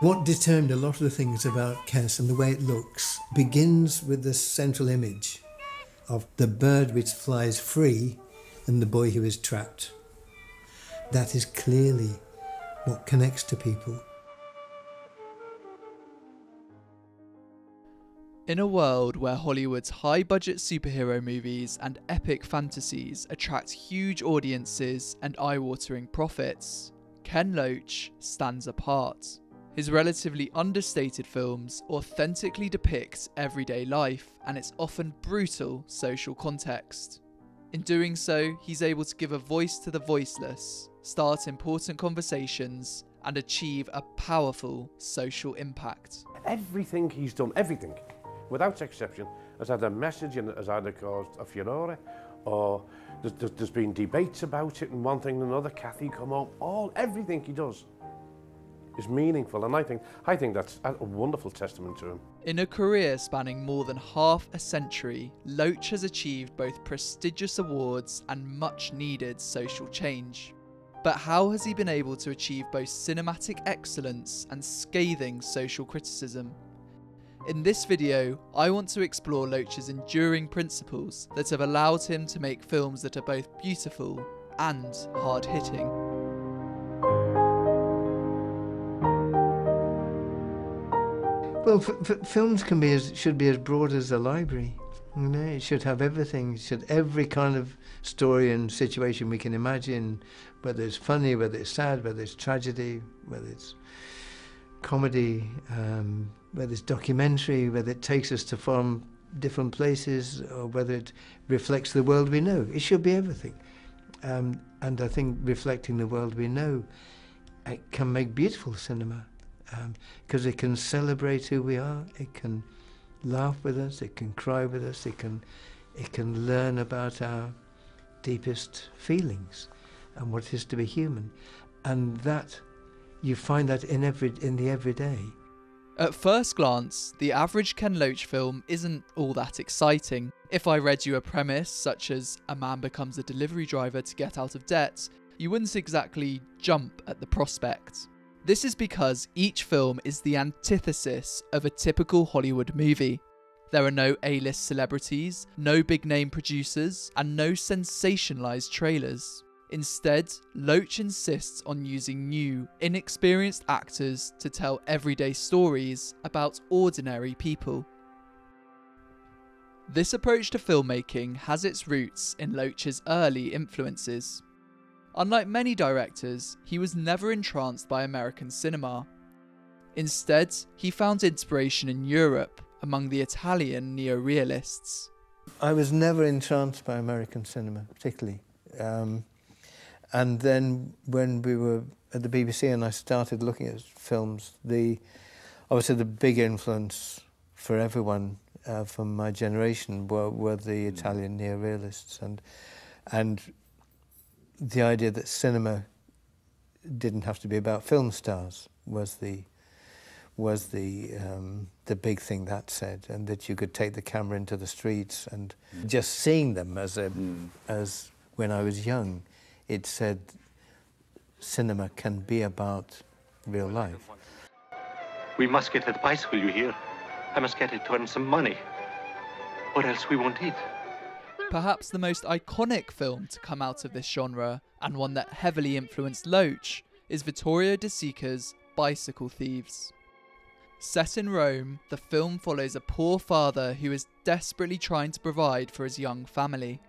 What determined a lot of the things about Kes and the way it looks begins with the central image of the bird which flies free and the boy who is trapped. That is clearly what connects to people. In a world where Hollywood's high budget superhero movies and epic fantasies attract huge audiences and eye watering profits, Ken Loach stands apart. His relatively understated films authentically depict everyday life and its often brutal social context. In doing so, he's able to give a voice to the voiceless, start important conversations, and achieve a powerful social impact. Everything he's done, everything, without exception, has had a message and has either caused a furore or there's, there's been debates about it and one thing and another. Cathy come home, all, everything he does is meaningful and I think, I think that's a wonderful testament to him. In a career spanning more than half a century, Loach has achieved both prestigious awards and much needed social change. But how has he been able to achieve both cinematic excellence and scathing social criticism? In this video, I want to explore Loach's enduring principles that have allowed him to make films that are both beautiful and hard hitting. Well, films can be as should be as broad as a library. You know, it should have everything. It should every kind of story and situation we can imagine, whether it's funny, whether it's sad, whether it's tragedy, whether it's comedy, um, whether it's documentary, whether it takes us to from different places, or whether it reflects the world we know. It should be everything. Um, and I think reflecting the world we know it can make beautiful cinema because um, it can celebrate who we are, it can laugh with us, it can cry with us, it can, it can learn about our deepest feelings and what it is to be human. And that you find that in every in the everyday. At first glance, the average Ken Loach film isn't all that exciting. If I read you a premise such as a man becomes a delivery driver to get out of debt, you wouldn't exactly jump at the prospect. This is because each film is the antithesis of a typical Hollywood movie. There are no A list celebrities, no big name producers, and no sensationalised trailers. Instead, Loach insists on using new, inexperienced actors to tell everyday stories about ordinary people. This approach to filmmaking has its roots in Loach's early influences. Unlike many directors, he was never entranced by American cinema. Instead, he found inspiration in Europe among the Italian neorealists. I was never entranced by American cinema, particularly. Um, and then when we were at the BBC and I started looking at films, the obviously the big influence for everyone uh, from my generation were, were the Italian neorealists and and the idea that cinema didn't have to be about film stars was the was the um, the big thing that said, and that you could take the camera into the streets and mm. just seeing them as a mm. as when I was young it said cinema can be about real life. We must get that bicycle, you hear? I must get it to earn some money, or else we won't eat. Perhaps the most iconic film to come out of this genre, and one that heavily influenced Loach, is Vittorio De Sica's Bicycle Thieves. Set in Rome, the film follows a poor father who is desperately trying to provide for his young family.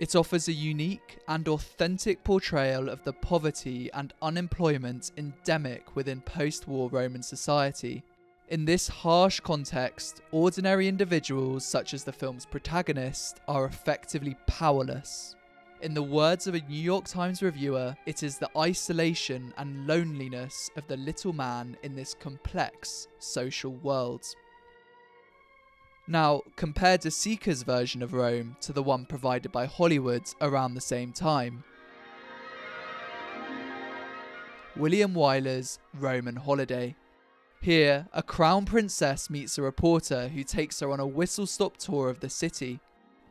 It offers a unique and authentic portrayal of the poverty and unemployment endemic within post war Roman society. In this harsh context, ordinary individuals, such as the film's protagonist, are effectively powerless. In the words of a New York Times reviewer, it is the isolation and loneliness of the little man in this complex social world. Now, compare De Sica's version of Rome to the one provided by Hollywood around the same time. William Wyler's Roman Holiday. Here, a crown princess meets a reporter who takes her on a whistle stop tour of the city.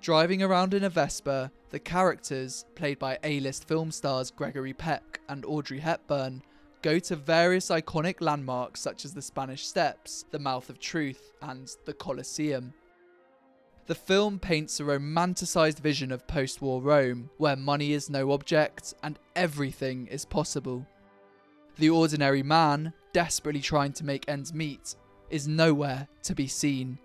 Driving around in a Vespa, the characters, played by A list film stars Gregory Peck and Audrey Hepburn, go to various iconic landmarks such as the Spanish Steps, the Mouth of Truth, and the Colosseum. The film paints a romanticised vision of post war Rome, where money is no object and everything is possible. The ordinary man, desperately trying to make ends meet, is nowhere to be seen.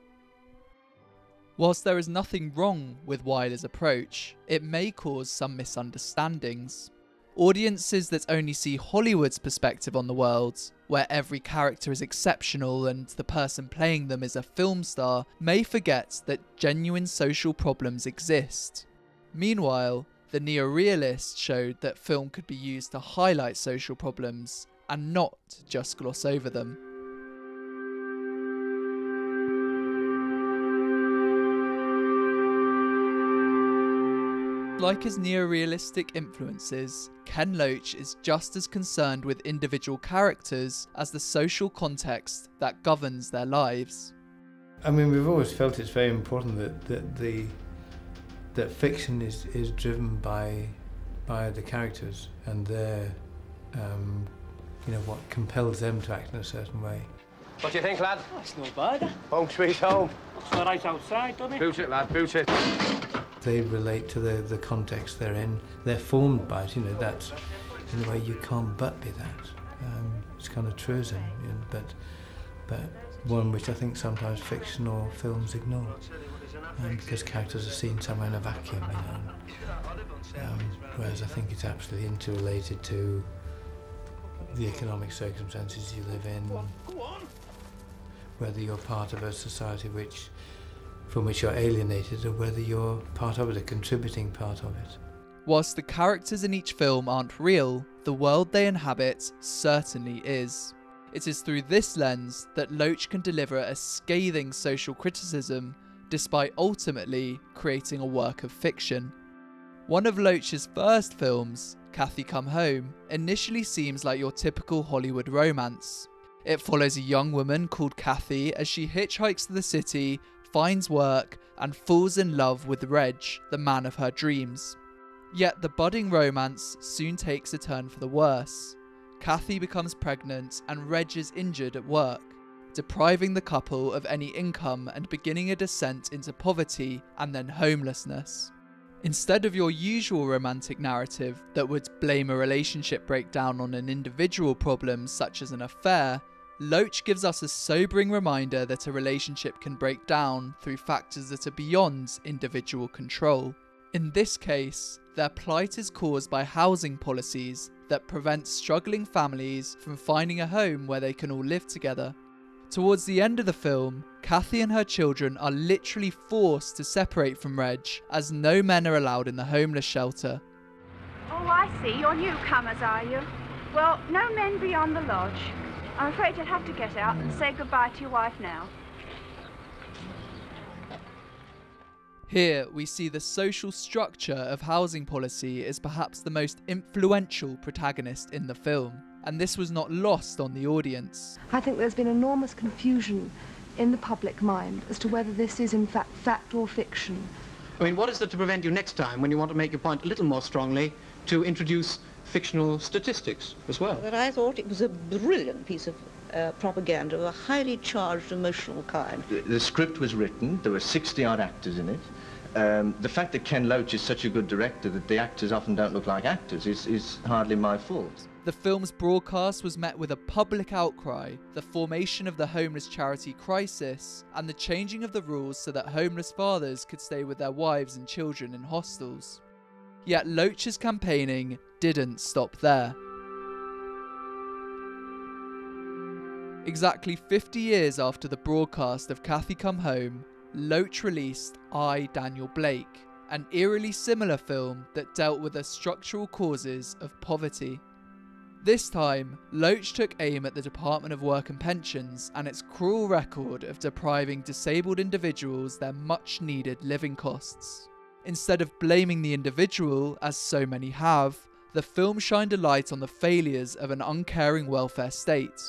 Whilst there is nothing wrong with Wyler's approach, it may cause some misunderstandings. Audiences that only see Hollywood's perspective on the world, where every character is exceptional and the person playing them is a film star, may forget that genuine social problems exist. Meanwhile, the neorealists showed that film could be used to highlight social problems and not just gloss over them. Like his neo-realistic influences, Ken Loach is just as concerned with individual characters as the social context that governs their lives. I mean, we've always felt it's very important that, that the that fiction is, is driven by by the characters and their um, you know what compels them to act in a certain way. What do you think, lad? That's no bad. Home sweet home. Looks all right outside, doesn't it? Boot it, lad, boot it. They relate to the, the context they're in. They're formed by it. You know, that's in a way you can't but be that. Um, it's kind of truism, you know, but but one which I think sometimes fiction or films ignore. Um, because characters are seen somewhere in a vacuum, you know. Um, whereas I think it's absolutely interrelated to the economic circumstances you live in, whether you're part of a society which from which you're alienated or whether you're part of it, a contributing part of it. Whilst the characters in each film aren't real, the world they inhabit certainly is. It is through this lens that Loach can deliver a scathing social criticism despite ultimately creating a work of fiction. One of Loach's first films, Cathy Come Home, initially seems like your typical Hollywood romance. It follows a young woman called Cathy as she hitchhikes to the city finds work, and falls in love with Reg, the man of her dreams. Yet the budding romance soon takes a turn for the worse. Cathy becomes pregnant and Reg is injured at work, depriving the couple of any income and beginning a descent into poverty and then homelessness. Instead of your usual romantic narrative that would blame a relationship breakdown on an individual problem such as an affair, Loach gives us a sobering reminder that a relationship can break down through factors that are beyond individual control. In this case, their plight is caused by housing policies that prevent struggling families from finding a home where they can all live together. Towards the end of the film, Cathy and her children are literally forced to separate from Reg as no men are allowed in the homeless shelter. Oh, I see. You're newcomers, are you? Well, no men beyond the lodge. I'm afraid you'll have to get out and say goodbye to your wife now. Here, we see the social structure of housing policy is perhaps the most influential protagonist in the film, and this was not lost on the audience. I think there's been enormous confusion in the public mind as to whether this is in fact fact or fiction. I mean, what is there to prevent you next time when you want to make your point a little more strongly to introduce fictional statistics as well. But I thought it was a brilliant piece of uh, propaganda of a highly charged emotional kind. The, the script was written, there were 60-odd actors in it. Um, the fact that Ken Loach is such a good director that the actors often don't look like actors is, is hardly my fault. The film's broadcast was met with a public outcry, the formation of the homeless charity Crisis, and the changing of the rules so that homeless fathers could stay with their wives and children in hostels. Yet Loach's campaigning didn't stop there. Exactly 50 years after the broadcast of Cathy Come Home, Loach released I, Daniel Blake, an eerily similar film that dealt with the structural causes of poverty. This time, Loach took aim at the Department of Work and Pensions and its cruel record of depriving disabled individuals their much needed living costs. Instead of blaming the individual, as so many have, the film shined a light on the failures of an uncaring welfare state.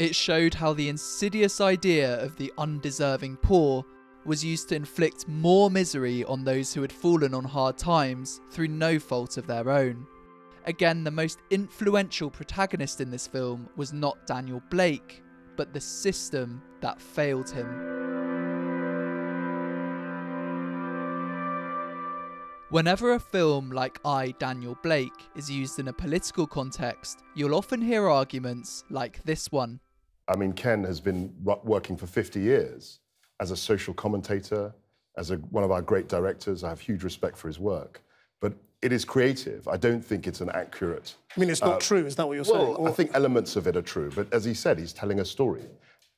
It showed how the insidious idea of the undeserving poor was used to inflict more misery on those who had fallen on hard times through no fault of their own. Again, the most influential protagonist in this film was not Daniel Blake, but the system that failed him. Whenever a film like I, Daniel Blake is used in a political context, you'll often hear arguments like this one. I mean, Ken has been working for 50 years as a social commentator, as a, one of our great directors. I have huge respect for his work. But it is creative. I don't think it's an accurate. I mean, it's not uh, true. Is that what you're well, saying? Well, I think elements of it are true. But as he said, he's telling a story.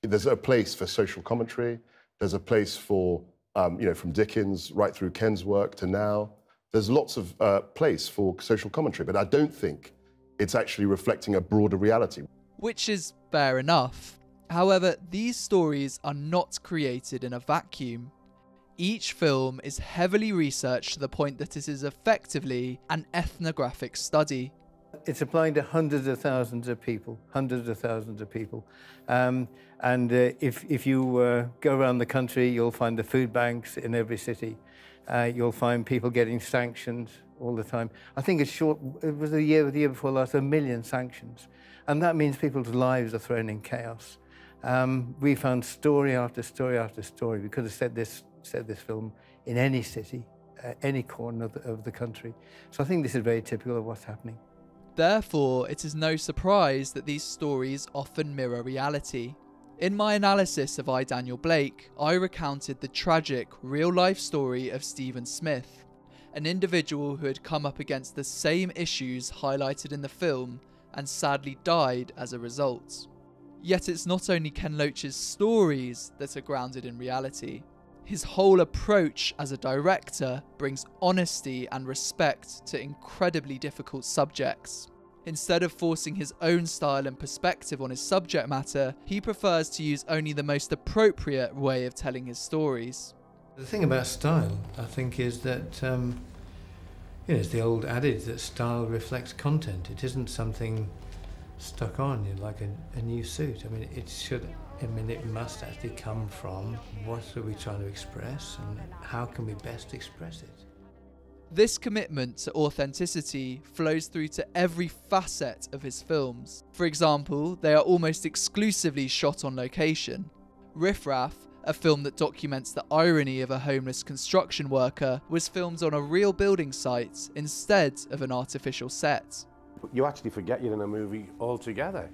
There's a place for social commentary. There's a place for, um, you know, from Dickens right through Ken's work to now there's lots of uh, place for social commentary, but I don't think it's actually reflecting a broader reality. Which is fair enough. However, these stories are not created in a vacuum. Each film is heavily researched to the point that it is effectively an ethnographic study. It's applying to hundreds of thousands of people, hundreds of thousands of people. Um, and uh, if, if you uh, go around the country, you'll find the food banks in every city. Uh, you'll find people getting sanctions all the time. I think it's short, it was a year, the year before last, a million sanctions. And that means people's lives are thrown in chaos. Um, we found story after story after story. We could have set this, set this film in any city, uh, any corner of the, of the country. So I think this is very typical of what's happening. Therefore, it is no surprise that these stories often mirror reality. In my analysis of I, Daniel Blake, I recounted the tragic, real life story of Stephen Smith, an individual who had come up against the same issues highlighted in the film and sadly died as a result. Yet it's not only Ken Loach's stories that are grounded in reality. His whole approach as a director brings honesty and respect to incredibly difficult subjects. Instead of forcing his own style and perspective on his subject matter, he prefers to use only the most appropriate way of telling his stories. The thing about style, I think, is that um, you know, it's the old adage that style reflects content. It isn't something stuck on you like a, a new suit. I mean, it should. I mean, it must actually come from what are we trying to express and how can we best express it. This commitment to authenticity flows through to every facet of his films. For example, they are almost exclusively shot on location. Riff Raff, a film that documents the irony of a homeless construction worker, was filmed on a real building site instead of an artificial set. You actually forget you're in a movie altogether.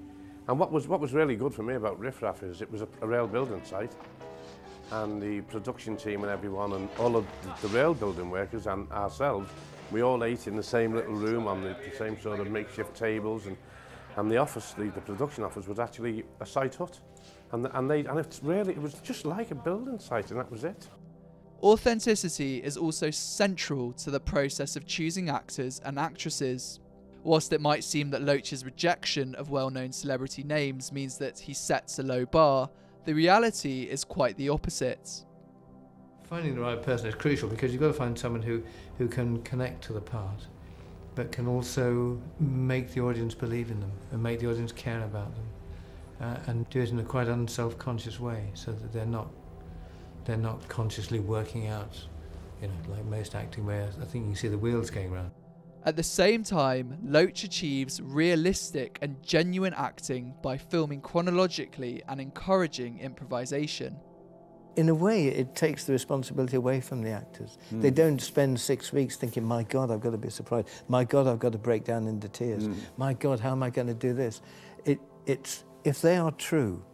And what was, what was really good for me about Riff Raff is it was a, a real building site and the production team and everyone and all of the, the rail building workers and ourselves, we all ate in the same little room on the, the same sort of makeshift tables and and the office, the, the production office was actually a site hut. And, and, they, and it's really, it was just like a building site and that was it. Authenticity is also central to the process of choosing actors and actresses. Whilst it might seem that Loach's rejection of well-known celebrity names means that he sets a low bar, the reality is quite the opposite. Finding the right person is crucial because you've got to find someone who, who can connect to the part, but can also make the audience believe in them and make the audience care about them, uh, and do it in a quite unself-conscious way, so that they're not they're not consciously working out, you know, like most acting where I think you see the wheels going around. At the same time, Loach achieves realistic and genuine acting by filming chronologically and encouraging improvisation. In a way, it takes the responsibility away from the actors. Mm. They don't spend six weeks thinking, my God, I've got to be surprised. My God, I've got to break down into tears. Mm. My God, how am I going to do this? It, it's, if they are true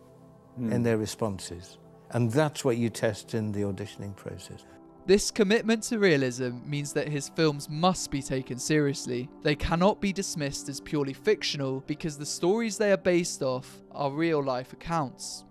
mm. in their responses, and that's what you test in the auditioning process. This commitment to realism means that his films must be taken seriously. They cannot be dismissed as purely fictional because the stories they are based off are real life accounts.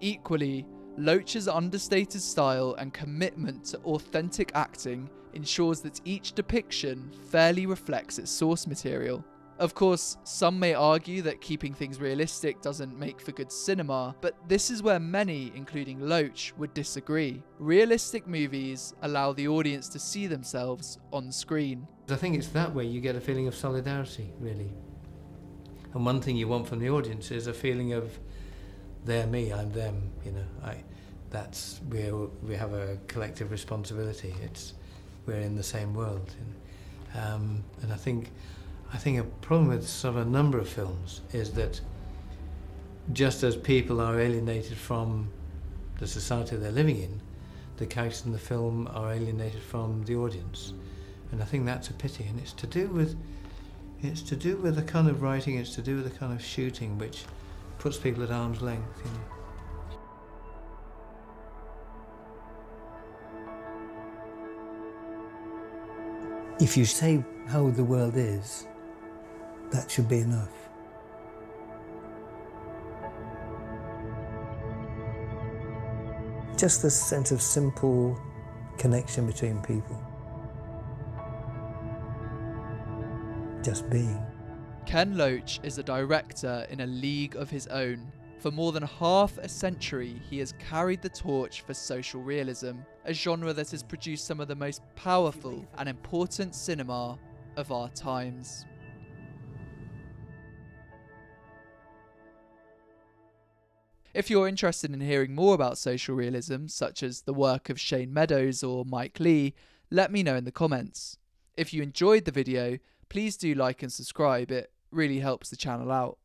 Equally, Loach's understated style and commitment to authentic acting ensures that each depiction fairly reflects its source material. Of course, some may argue that keeping things realistic doesn't make for good cinema, but this is where many, including Loach, would disagree. Realistic movies allow the audience to see themselves on screen. I think it's that way you get a feeling of solidarity, really. And one thing you want from the audience is a feeling of they're me, I'm them, you know. I, that's we we have a collective responsibility. It's we're in the same world, and, um, and I think I think a problem with sort of a number of films is that just as people are alienated from the society they're living in, the characters in the film are alienated from the audience. And I think that's a pity. And it's to do with it's to do with the kind of writing, it's to do with the kind of shooting which puts people at arm's length, you know. If you say how the world is, that should be enough. Just this sense of simple connection between people. Just being. Ken Loach is a director in a league of his own. For more than half a century, he has carried the torch for social realism, a genre that has produced some of the most powerful and important cinema of our times. If you're interested in hearing more about social realism, such as the work of Shane Meadows or Mike Leigh, let me know in the comments. If you enjoyed the video, please do like and subscribe, it really helps the channel out.